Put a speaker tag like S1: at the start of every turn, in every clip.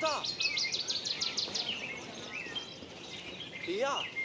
S1: った。いや。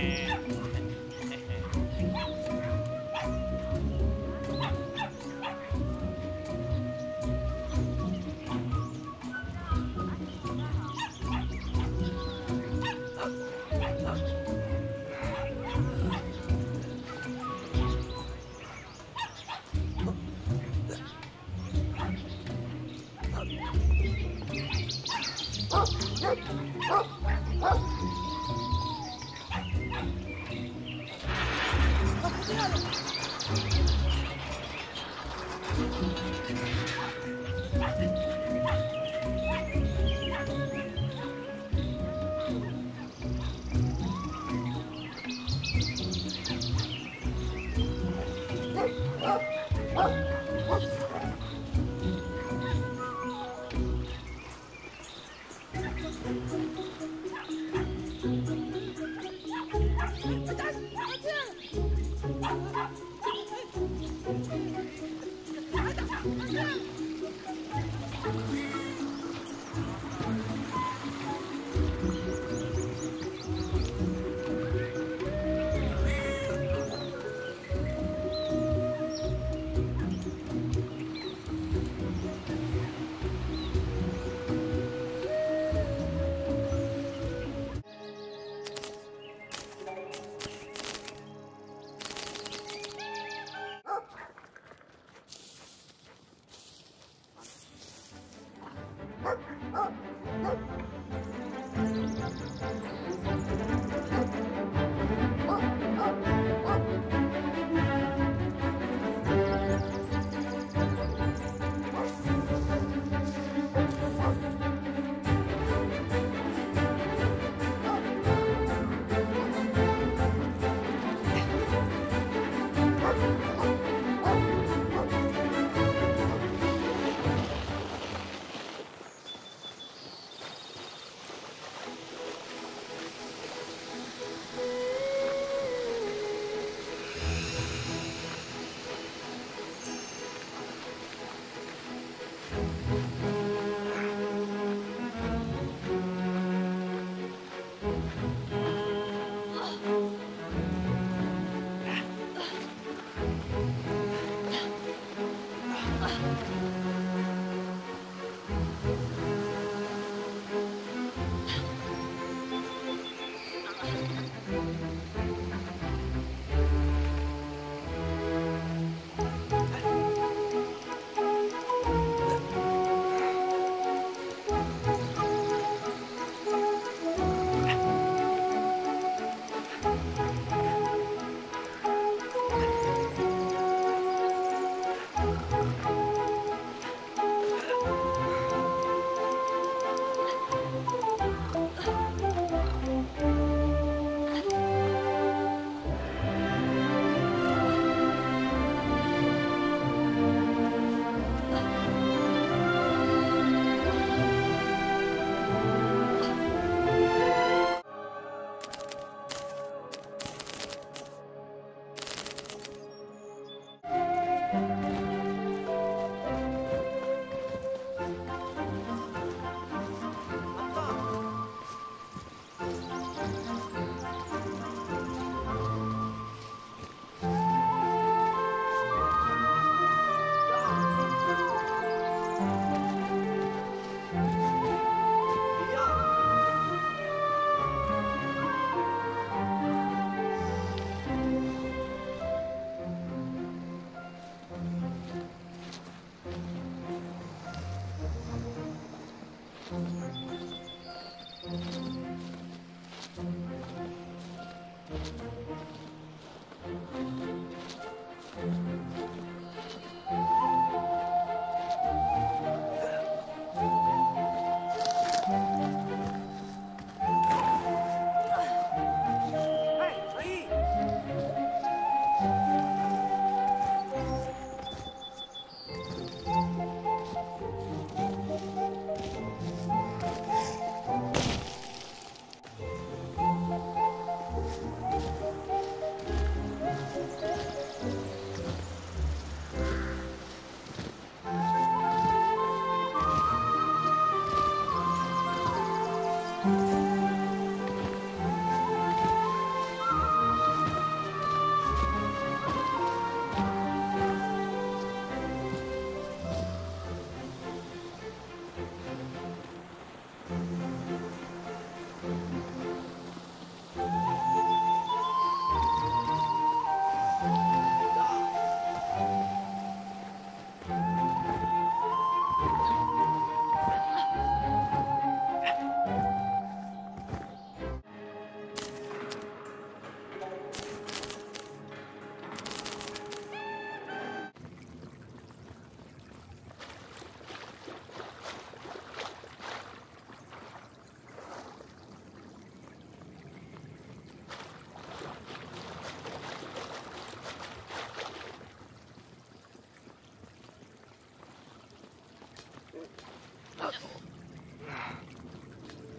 S1: Yeah.